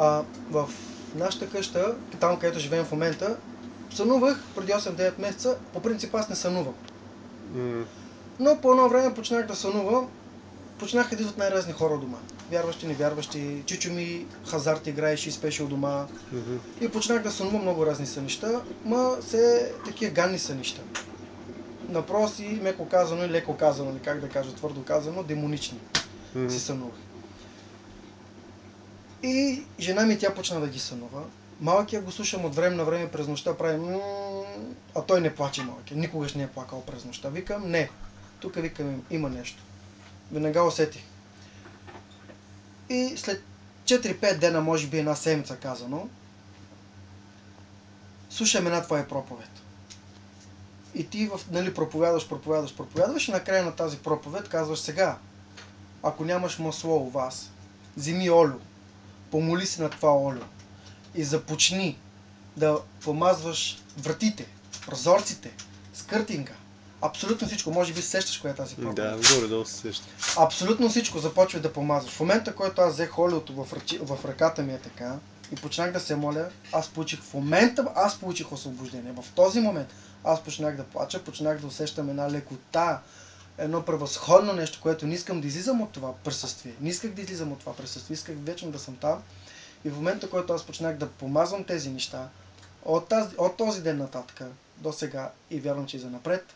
А, в нашата къща, там където живеем в момента, сънувах преди 8-9 месеца. По принцип аз не сънувам. Но по едно време почнах да сънувам. Почнаха да идват най-разни хора дома. Вярващи, невярващи. Чичо ми хазарт играеше и спеше у дома. И почнах да сънувам много разни сънища, ма се такива ганни сънища. Направо си, меко казано и леко казано, или как да кажа, твърдо казано, демонични Мгм. си сънувах. И жена ми тя почна да ги сънува. Малкият го слушам от време на време през нощта, прави а той не плаче малкият. Никогаш не е плакал през нощта. Викам, не. Тук викам, има нещо. Веднага усетих. И след 4-5 дена, може би една седмица казано, слушам една твоя проповед. И ти в, нали, проповядваш, проповядваш, проповядваш и накрая на тази проповед казваш сега, ако нямаш масло у вас, вземи олио, помоли се на това олио и започни да помазваш вратите, прозорците, скъртинга, абсолютно всичко. Може би се сещаш коя е тази проповед. Да, горе-долу се сещам. Абсолютно всичко започва да помазваш. В момента, който аз взех олиото в, ръчи, в ръката ми е така и почнах да се моля, аз получих в момента, аз получих освобождение. В този момент аз почнах да плача, почнах да усещам една лекота, едно превъзходно нещо, което не искам да излизам от това присъствие. Не исках да излизам от това присъствие, исках вечно да съм там. И в момента, който аз почнах да помазвам тези неща, от, тази, от този ден нататък до сега и вярвам, че и за напред,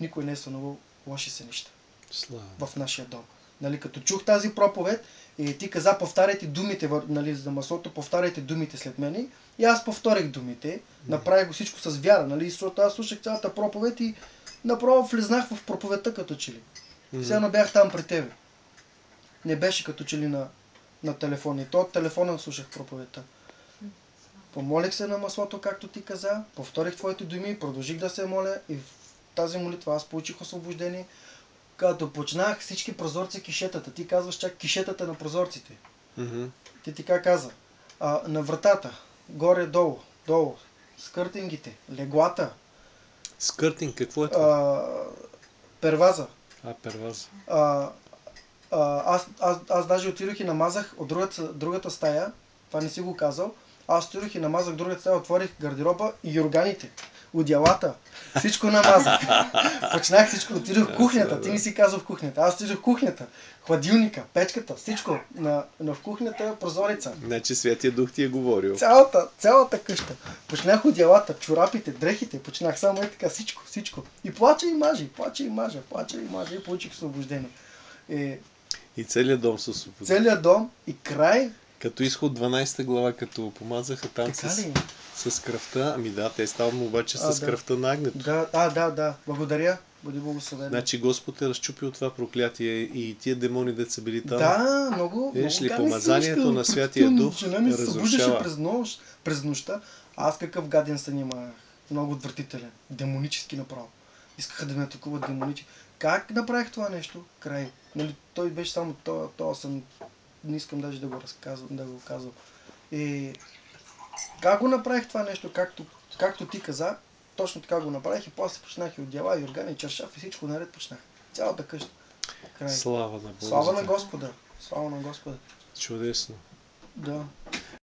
никой не е сънувал лоши се неща Слава. в нашия дом. Нали, като чух тази проповед и ти каза, повтаряйте думите нали, за маслото, повтаряйте думите след мене. И аз повторих думите, направих го всичко с вяра, нали, защото аз слушах цялата проповед и направо влезнах в проповедта като че ли. Все едно бях там при тебе. Не беше като че ли на, на телефона. И то от телефона слушах проповедта. Помолих се на маслото, както ти каза, повторих твоите думи, продължих да се моля и в тази молитва аз получих освобождение. Като почнах всички прозорци кишетата, ти казваш чак кишетата на прозорците. Мгм. Ти така каза. А, на вратата, горе-долу, долу, скъртингите, леглата, Скъртинг, какво е това? а, перваза. А, перваз. А, а, аз, аз, аз даже отидох и намазах от другата, другата стая, това не си го казал, аз отидох и намазах другата стая, отворих гардероба и юрганите, одялата, всичко намазах. Почнах всичко, отидох в кухнята, ти не си казал в кухнята, аз отидох в кухнята, хладилника, печката, всичко, на, на в кухнята прозореца. Значи Святия Дух ти е говорил. Цялата, цялата къща. Почнах одялата, чорапите, дрехите, почнах само е така всичко, всичко. И плача и мажи, плача и мажа, плача и мажа и получих освобождение. И И целият дом се освободи. целият дом и край, Като изход 12 глава, като помазаха там така с, ли? с кръвта, ами да, те ставам обаче А, с да. кръвта на агнето. Да, а, да, да. Благодаря. Бъди благословен. Значи Господ е разчупил това проклятие и тия демони, де са били там. Да, много. Виж ли, помазанието на Святия Дух Жена ми се разрушава. през, нощ, през нощта. Аз какъв гаден сън имах. Много отвратителен. Демонически направо. Искаха да ме атакуват демонически. Как направих това нещо? Край. Нали, той беше само то, то сън. Не искам даже да го разказвам, да го казвам. И как го направих това нещо, както, както ти каза, точно така го направих и после почнах и от дела, и органи, и чаршаф и всичко наред почнах. Цялата къща. Край. Слава на Бога. Слава на. Господа. Слава на Господа. Чудесно. Да.